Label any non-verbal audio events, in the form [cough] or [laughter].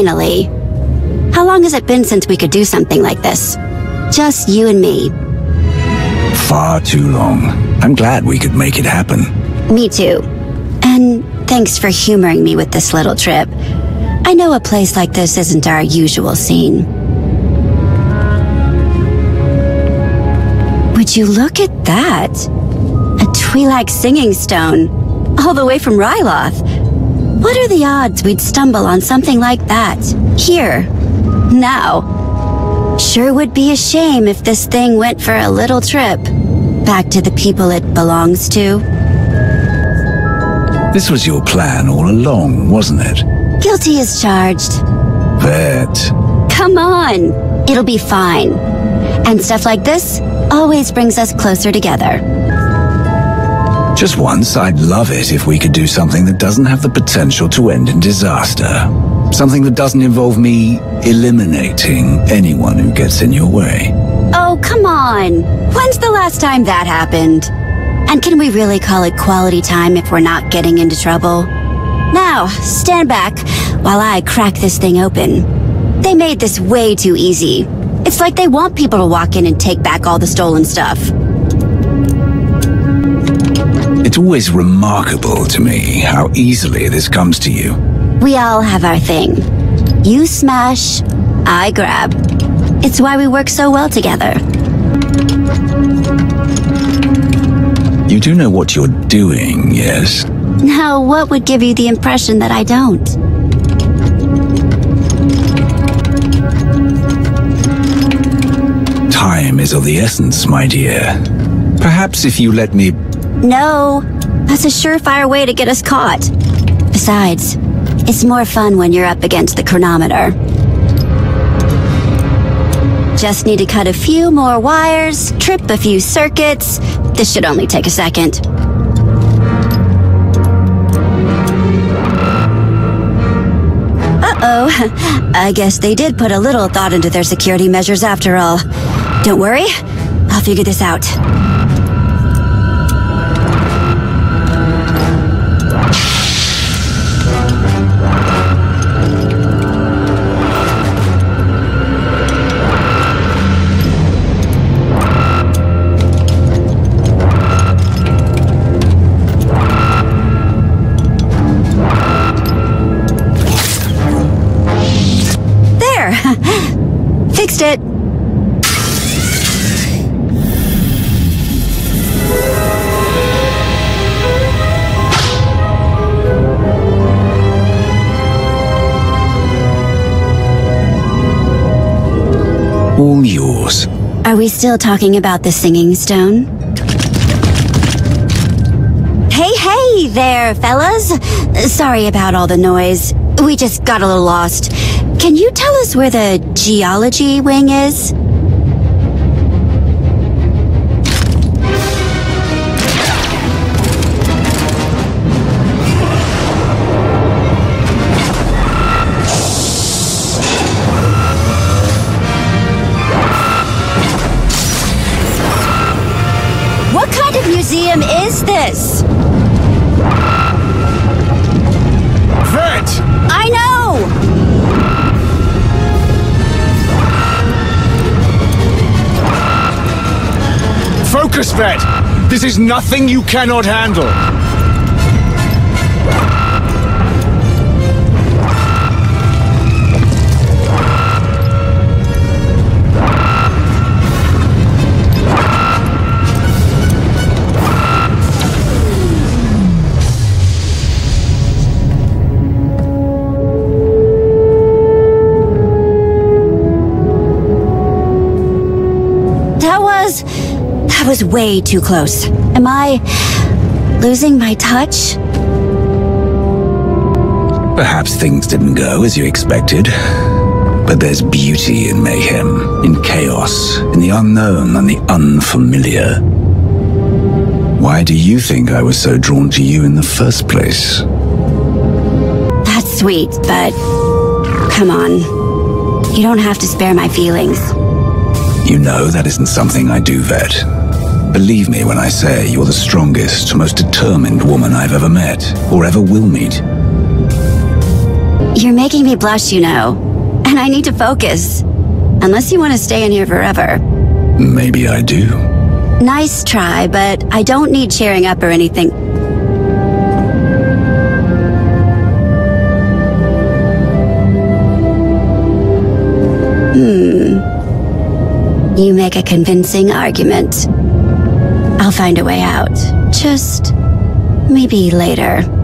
Finally. How long has it been since we could do something like this? Just you and me. Far too long. I'm glad we could make it happen. Me too. And thanks for humoring me with this little trip. I know a place like this isn't our usual scene. Would you look at that? A Twi'lek singing stone, all the way from Ryloth. What are the odds we'd stumble on something like that, here, now? Sure would be a shame if this thing went for a little trip, back to the people it belongs to. This was your plan all along, wasn't it? Guilty as charged. Vette. Come on, it'll be fine. And stuff like this always brings us closer together. Just once, I'd love it if we could do something that doesn't have the potential to end in disaster. Something that doesn't involve me eliminating anyone who gets in your way. Oh, come on. When's the last time that happened? And can we really call it quality time if we're not getting into trouble? Now, stand back while I crack this thing open. They made this way too easy. It's like they want people to walk in and take back all the stolen stuff. It's always remarkable to me how easily this comes to you. We all have our thing. You smash, I grab. It's why we work so well together. You do know what you're doing, yes? Now, what would give you the impression that I don't? Time is of the essence, my dear. Perhaps if you let me... No, that's a surefire way to get us caught. Besides, it's more fun when you're up against the chronometer. Just need to cut a few more wires, trip a few circuits. This should only take a second. Uh-oh. [laughs] I guess they did put a little thought into their security measures after all. Don't worry, I'll figure this out. It. All yours. Are we still talking about the singing stone? Hey, there, fellas. Sorry about all the noise. We just got a little lost. Can you tell us where the geology wing is? What kind of museum is Vette! This is nothing you cannot handle. That was way too close. Am I losing my touch? Perhaps things didn't go as you expected. But there's beauty in mayhem, in chaos, in the unknown and the unfamiliar. Why do you think I was so drawn to you in the first place? That's sweet, but. Come on. You don't have to spare my feelings. You know that isn't something I do, Vette. Believe me when I say you're the strongest, most determined woman I've ever met, or ever will meet. You're making me blush, you know. And I need to focus. Unless you want to stay in here forever. Maybe I do. Nice try, but I don't need cheering up or anything. Hmm. You make a convincing argument. I'll find a way out. Just maybe later.